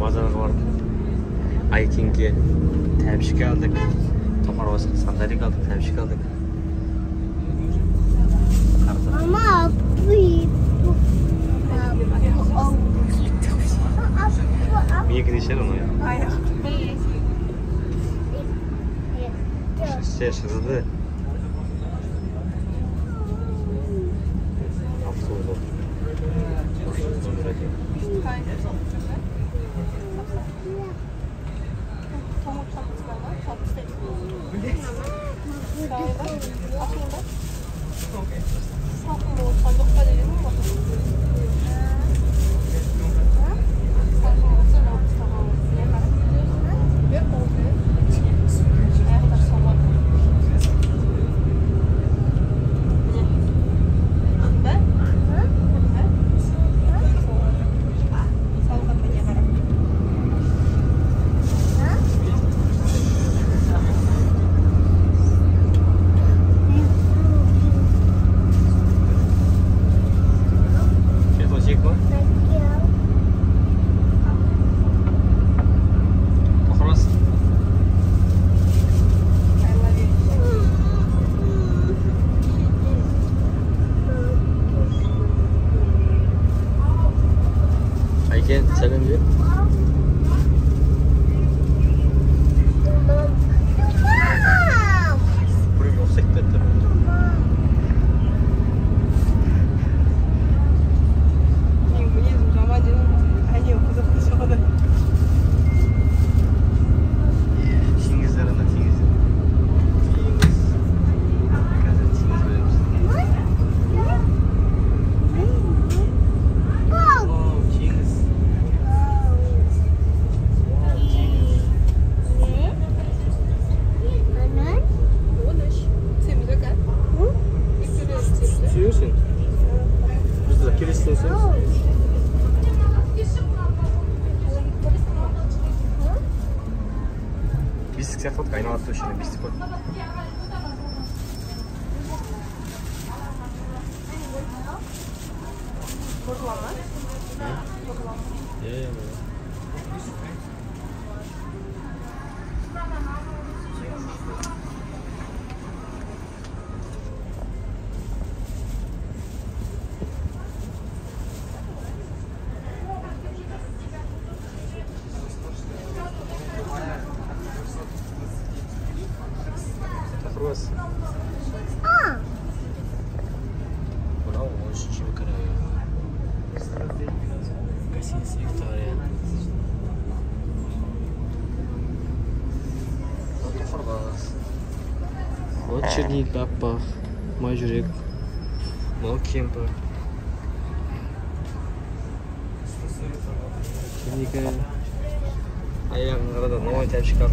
базарға барып айкенге тәбішке алдық томар басқа сандалик алдық тәбішке алдық мама менікі неше оны шешірді 아, 그런가? 그러게. 사고 뭐, 반덕까지 이런 거 같은데. вся фотка, она отточена, без типа. Yeah, Вот Очерній капа, мажурик, малкімба. Клиника. А я надо ну, новая тачка.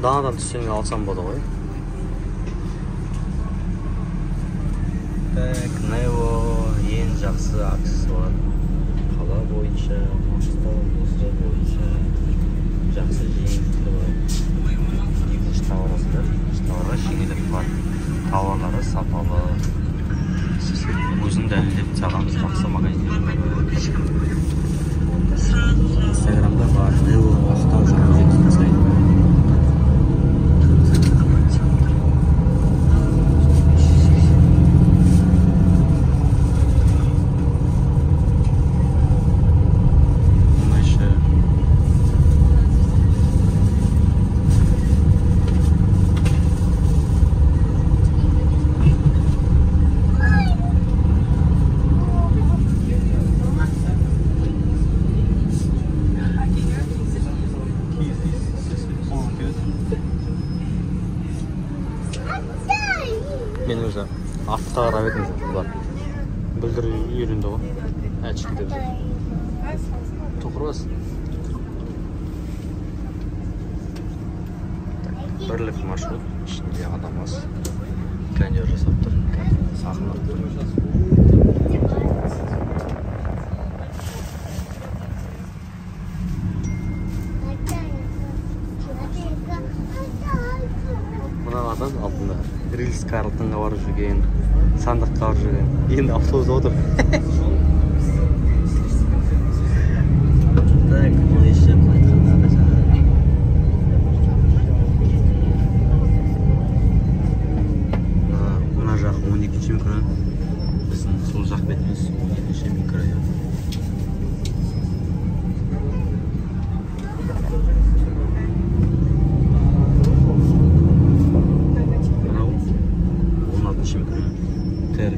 данадан түскенін алсам болады ғой так нево ең жақсы аксессуар қала бойынша маңғыстау облысы бойынша артқа қарап едім бұлар бүлдір үйренді ғой әчкі деп бізде тоқыр бас бірлік маршрут ішінде адам аз планер жасап тұр сақынып тұр мына адам алдында рильс карлтонға барып жүрген сандыққа барып жүрген енді автобуста отыр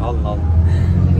al al.